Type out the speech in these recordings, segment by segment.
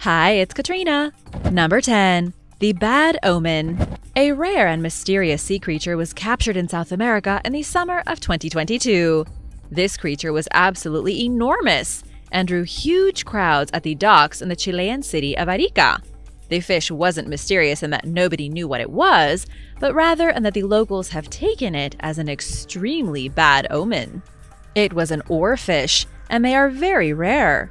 Hi, it's Katrina. Number 10. The Bad Omen. A rare and mysterious sea creature was captured in South America in the summer of 2022. This creature was absolutely enormous and drew huge crowds at the docks in the Chilean city of Arica. The fish wasn't mysterious in that nobody knew what it was, but rather in that the locals have taken it as an extremely bad omen. It was an oarfish, and they are very rare.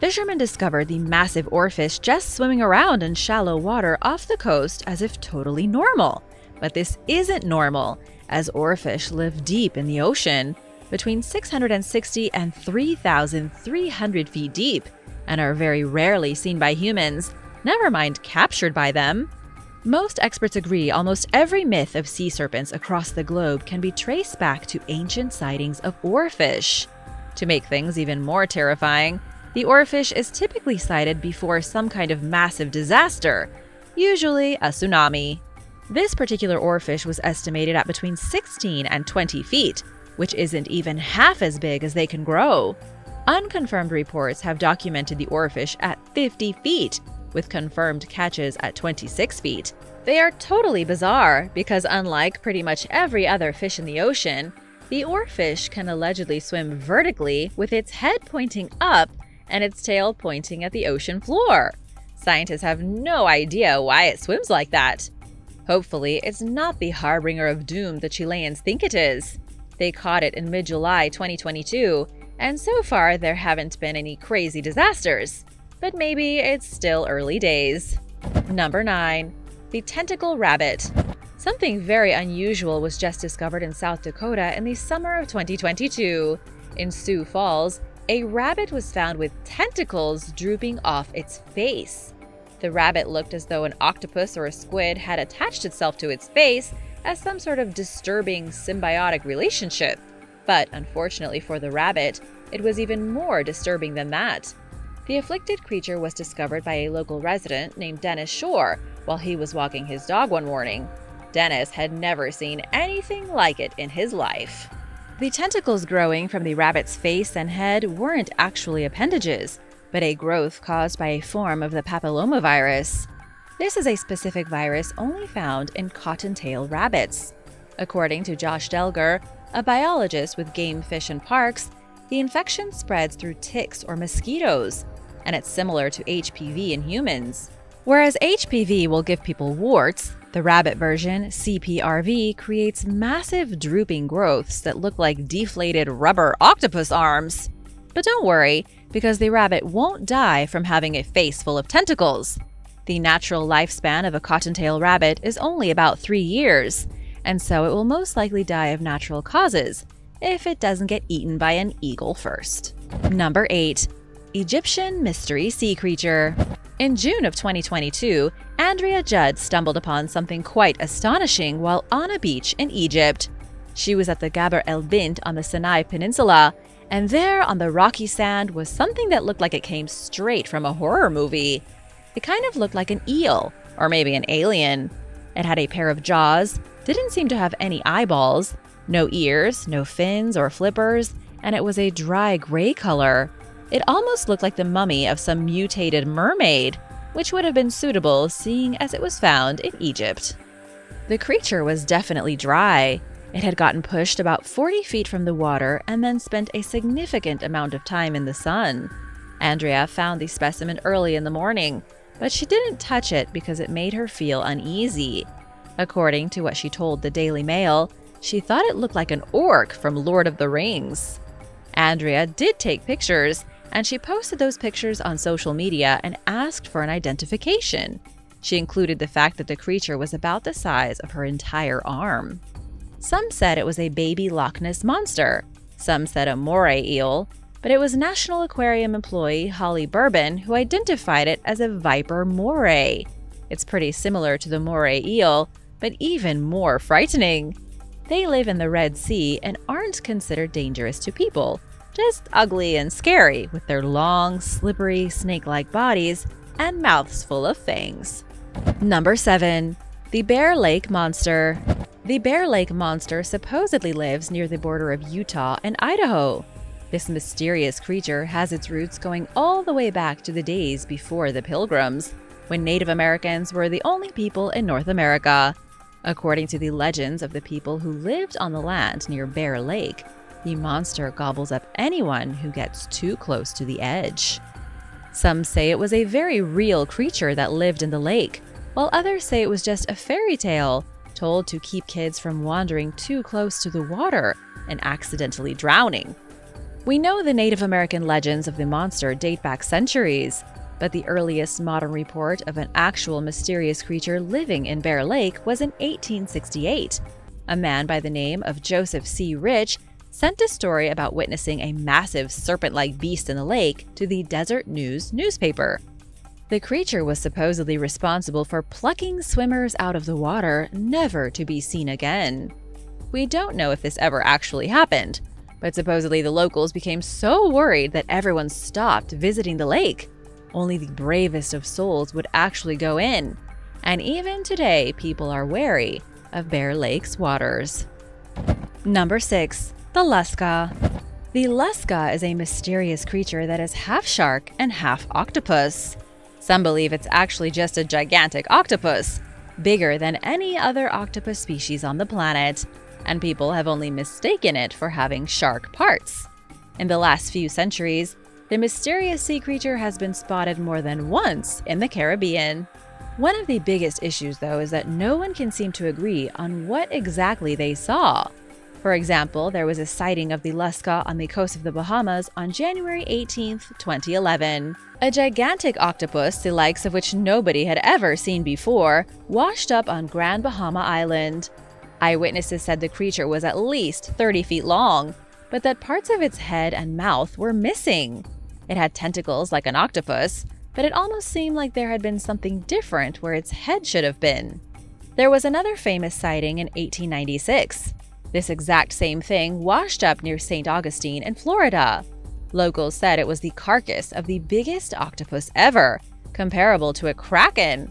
Fishermen discovered the massive oarfish just swimming around in shallow water off the coast as if totally normal. But this isn't normal, as oarfish live deep in the ocean, between 660 and 3,300 feet deep, and are very rarely seen by humans, never mind captured by them. Most experts agree almost every myth of sea serpents across the globe can be traced back to ancient sightings of oarfish. To make things even more terrifying, the oarfish is typically sighted before some kind of massive disaster, usually a tsunami. This particular oarfish was estimated at between 16 and 20 feet, which isn't even half as big as they can grow. Unconfirmed reports have documented the oarfish at 50 feet, with confirmed catches at 26 feet. They are totally bizarre because, unlike pretty much every other fish in the ocean, the oarfish can allegedly swim vertically with its head pointing up and its tail pointing at the ocean floor. Scientists have no idea why it swims like that. Hopefully, it's not the harbinger of doom the Chileans think it is. They caught it in mid July 2022, and so far there haven't been any crazy disasters but maybe it's still early days. Number 9. The Tentacle Rabbit. Something very unusual was just discovered in South Dakota in the summer of 2022. In Sioux Falls, a rabbit was found with tentacles drooping off its face. The rabbit looked as though an octopus or a squid had attached itself to its face as some sort of disturbing symbiotic relationship. But unfortunately for the rabbit, it was even more disturbing than that. The afflicted creature was discovered by a local resident named Dennis Shore while he was walking his dog one morning. Dennis had never seen anything like it in his life. The tentacles growing from the rabbit's face and head weren't actually appendages, but a growth caused by a form of the papillomavirus. This is a specific virus only found in cottontail rabbits. According to Josh Delger, a biologist with Game Fish and Parks, the infection spreads through ticks or mosquitoes, and it's similar to HPV in humans. Whereas HPV will give people warts, the rabbit version, CPRV, creates massive drooping growths that look like deflated rubber octopus arms. But don't worry, because the rabbit won't die from having a face full of tentacles. The natural lifespan of a cottontail rabbit is only about three years, and so it will most likely die of natural causes if it doesn't get eaten by an eagle first. Number 8. Egyptian Mystery Sea Creature. In June of 2022, Andrea Judd stumbled upon something quite astonishing while on a beach in Egypt. She was at the Gabr el Bint on the Sinai Peninsula, and there on the rocky sand was something that looked like it came straight from a horror movie. It kind of looked like an eel, or maybe an alien. It had a pair of jaws, didn't seem to have any eyeballs, no ears, no fins or flippers, and it was a dry gray color. It almost looked like the mummy of some mutated mermaid, which would have been suitable seeing as it was found in Egypt. The creature was definitely dry. It had gotten pushed about 40 feet from the water and then spent a significant amount of time in the sun. Andrea found the specimen early in the morning, but she didn't touch it because it made her feel uneasy. According to what she told the Daily Mail, she thought it looked like an orc from Lord of the Rings. Andrea did take pictures, and she posted those pictures on social media and asked for an identification. She included the fact that the creature was about the size of her entire arm. Some said it was a baby Loch Ness monster, some said a moray eel, but it was National Aquarium employee Holly Bourbon who identified it as a viper moray. It's pretty similar to the moray eel, but even more frightening. They live in the Red Sea and aren't considered dangerous to people, just ugly and scary with their long, slippery, snake like bodies and mouths full of fangs. Number 7. The Bear Lake Monster. The Bear Lake Monster supposedly lives near the border of Utah and Idaho. This mysterious creature has its roots going all the way back to the days before the Pilgrims, when Native Americans were the only people in North America. According to the legends of the people who lived on the land near Bear Lake, the monster gobbles up anyone who gets too close to the edge. Some say it was a very real creature that lived in the lake, while others say it was just a fairy tale told to keep kids from wandering too close to the water and accidentally drowning. We know the Native American legends of the monster date back centuries, but the earliest modern report of an actual mysterious creature living in Bear Lake was in 1868. A man by the name of Joseph C. Rich sent a story about witnessing a massive serpent like beast in the lake to the Deseret News newspaper. The creature was supposedly responsible for plucking swimmers out of the water, never to be seen again. We don't know if this ever actually happened, but supposedly the locals became so worried that everyone stopped visiting the lake. Only the bravest of souls would actually go in. And even today, people are wary of Bear Lake's waters. Number 6. The Lusca. The Lusca is a mysterious creature that is half shark and half octopus. Some believe it's actually just a gigantic octopus, bigger than any other octopus species on the planet, and people have only mistaken it for having shark parts. In the last few centuries, the mysterious sea creature has been spotted more than once in the Caribbean. One of the biggest issues, though, is that no one can seem to agree on what exactly they saw. For example, there was a sighting of the Lusca on the coast of the Bahamas on January 18, 2011. A gigantic octopus, the likes of which nobody had ever seen before, washed up on Grand Bahama Island. Eyewitnesses said the creature was at least 30 feet long, but that parts of its head and mouth were missing. It had tentacles like an octopus, but it almost seemed like there had been something different where its head should have been. There was another famous sighting in 1896. This exact same thing washed up near St. Augustine in Florida. Locals said it was the carcass of the biggest octopus ever, comparable to a kraken.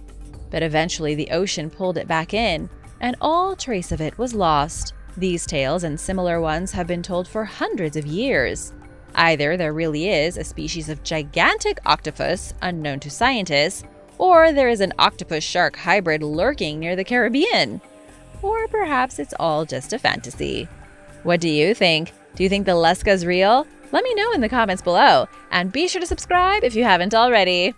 But eventually the ocean pulled it back in, and all trace of it was lost. These tales and similar ones have been told for hundreds of years. Either there really is a species of gigantic octopus unknown to scientists, or there is an octopus shark hybrid lurking near the Caribbean. Or perhaps it's all just a fantasy. What do you think? Do you think the Lusca's real? Let me know in the comments below, and be sure to subscribe if you haven't already.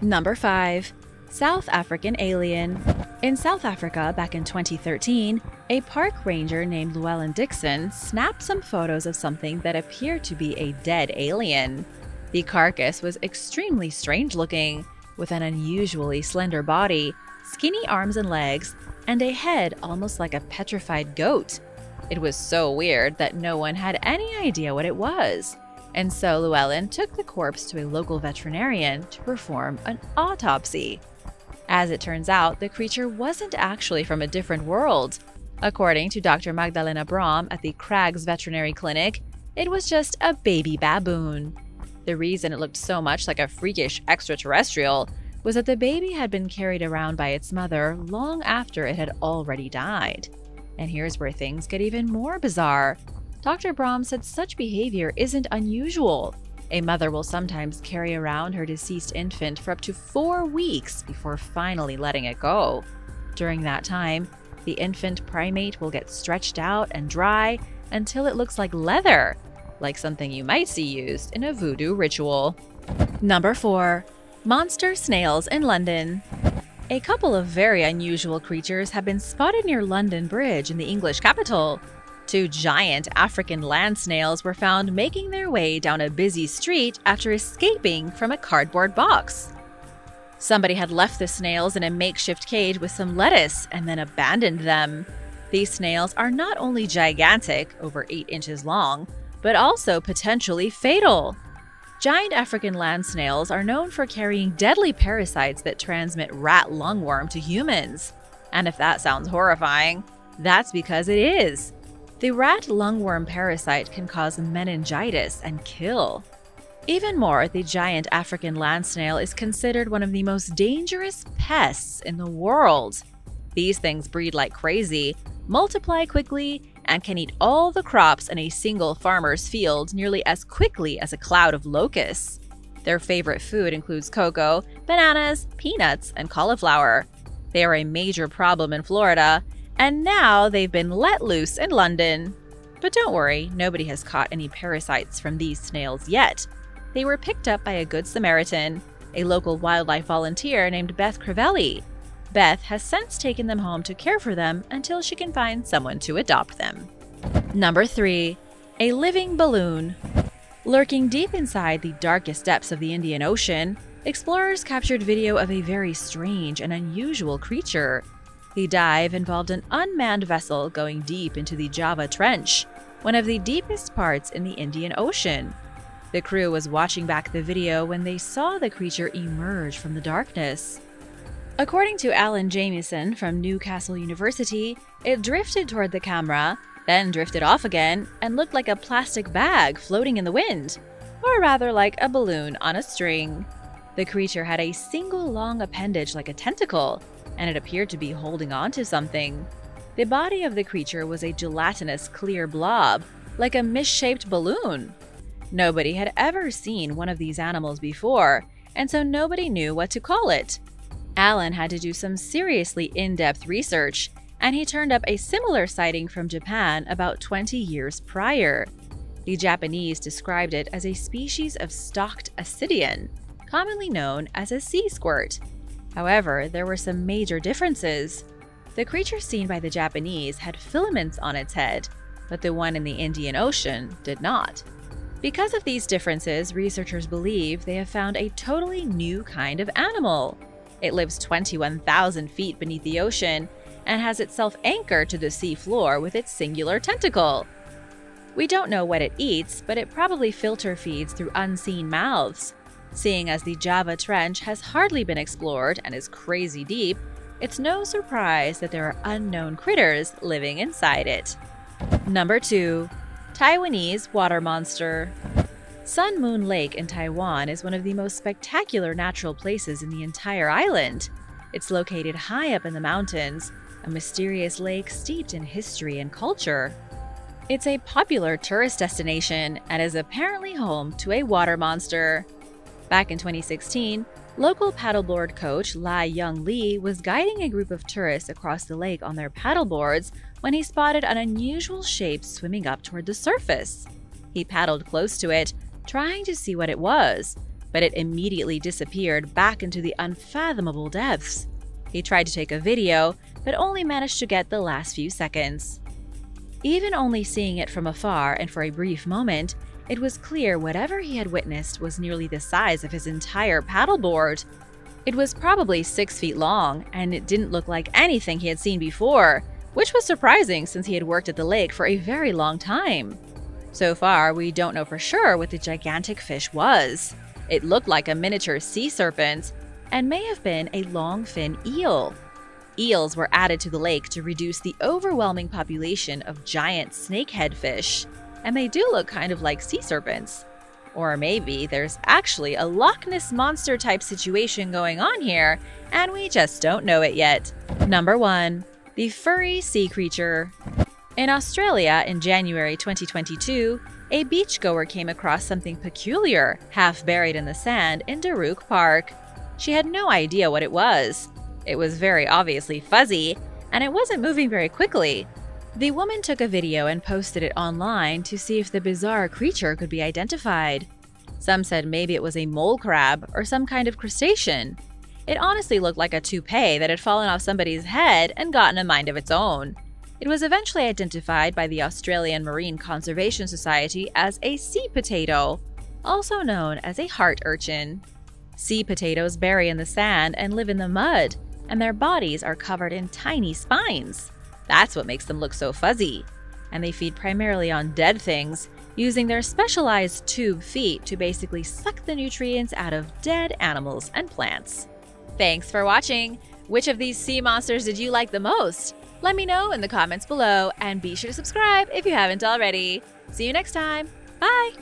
Number 5. South African Alien In South Africa back in 2013, a park ranger named Llewellyn Dixon snapped some photos of something that appeared to be a dead alien. The carcass was extremely strange looking, with an unusually slender body, skinny arms and legs, and a head almost like a petrified goat. It was so weird that no one had any idea what it was. And so Llewellyn took the corpse to a local veterinarian to perform an autopsy. As it turns out, the creature wasn't actually from a different world. According to Dr. Magdalena Brom at the Crags Veterinary Clinic, it was just a baby baboon. The reason it looked so much like a freakish extraterrestrial was that the baby had been carried around by its mother long after it had already died. And here's where things get even more bizarre. Dr. Brom said such behavior isn't unusual. A mother will sometimes carry around her deceased infant for up to four weeks before finally letting it go. During that time, the infant primate will get stretched out and dry until it looks like leather, like something you might see used in a voodoo ritual. Number 4. Monster snails in London. A couple of very unusual creatures have been spotted near London Bridge in the English capital. Two giant African land snails were found making their way down a busy street after escaping from a cardboard box. Somebody had left the snails in a makeshift cage with some lettuce and then abandoned them. These snails are not only gigantic, over 8 inches long, but also potentially fatal. Giant African land snails are known for carrying deadly parasites that transmit rat lungworm to humans. And if that sounds horrifying, that's because it is. The rat lungworm parasite can cause meningitis and kill. Even more, the giant African land snail is considered one of the most dangerous pests in the world. These things breed like crazy, multiply quickly, and can eat all the crops in a single farmer's field nearly as quickly as a cloud of locusts. Their favorite food includes cocoa, bananas, peanuts, and cauliflower. They are a major problem in Florida, and now they've been let loose in London. But don't worry, nobody has caught any parasites from these snails yet. They were picked up by a Good Samaritan, a local wildlife volunteer named Beth Crivelli. Beth has since taken them home to care for them until she can find someone to adopt them. Number 3. A living balloon. Lurking deep inside the darkest depths of the Indian Ocean, explorers captured video of a very strange and unusual creature. The dive involved an unmanned vessel going deep into the Java Trench, one of the deepest parts in the Indian Ocean. The crew was watching back the video when they saw the creature emerge from the darkness. According to Alan Jamieson from Newcastle University, it drifted toward the camera, then drifted off again, and looked like a plastic bag floating in the wind, or rather like a balloon on a string. The creature had a single long appendage like a tentacle, and it appeared to be holding on to something. The body of the creature was a gelatinous clear blob, like a misshaped balloon. Nobody had ever seen one of these animals before, and so nobody knew what to call it. Alan had to do some seriously in depth research, and he turned up a similar sighting from Japan about 20 years prior. The Japanese described it as a species of stalked ascidian, commonly known as a sea squirt, However, there were some major differences. The creature seen by the Japanese had filaments on its head, but the one in the Indian Ocean did not. Because of these differences, researchers believe they have found a totally new kind of animal. It lives 21,000 feet beneath the ocean and has itself anchored to the sea floor with its singular tentacle. We don't know what it eats, but it probably filter feeds through unseen mouths. Seeing as the Java Trench has hardly been explored and is crazy deep, it's no surprise that there are unknown critters living inside it. Number 2. Taiwanese Water Monster Sun Moon Lake in Taiwan is one of the most spectacular natural places in the entire island. It's located high up in the mountains, a mysterious lake steeped in history and culture. It's a popular tourist destination and is apparently home to a water monster. Back in 2016, local paddleboard coach Lai Young Lee was guiding a group of tourists across the lake on their paddleboards when he spotted an unusual shape swimming up toward the surface. He paddled close to it, trying to see what it was, but it immediately disappeared back into the unfathomable depths. He tried to take a video, but only managed to get the last few seconds. Even only seeing it from afar and for a brief moment, it was clear whatever he had witnessed was nearly the size of his entire paddleboard. It was probably six feet long, and it didn't look like anything he had seen before, which was surprising since he had worked at the lake for a very long time. So far, we don't know for sure what the gigantic fish was. It looked like a miniature sea serpent, and may have been a long fin eel. Eels were added to the lake to reduce the overwhelming population of giant snakehead fish and they do look kind of like sea serpents. Or maybe there's actually a Loch Ness monster type situation going on here, and we just don't know it yet. Number 1. The Furry Sea Creature In Australia in January 2022, a beachgoer came across something peculiar, half buried in the sand in Darook Park. She had no idea what it was. It was very obviously fuzzy, and it wasn't moving very quickly, the woman took a video and posted it online to see if the bizarre creature could be identified. Some said maybe it was a mole crab or some kind of crustacean. It honestly looked like a toupee that had fallen off somebody's head and gotten a mind of its own. It was eventually identified by the Australian Marine Conservation Society as a sea potato, also known as a heart urchin. Sea potatoes bury in the sand and live in the mud, and their bodies are covered in tiny spines. That's what makes them look so fuzzy. And they feed primarily on dead things, using their specialized tube feet to basically suck the nutrients out of dead animals and plants. Thanks for watching! Which of these sea monsters did you like the most? Let me know in the comments below and be sure to subscribe if you haven't already. See you next time. Bye!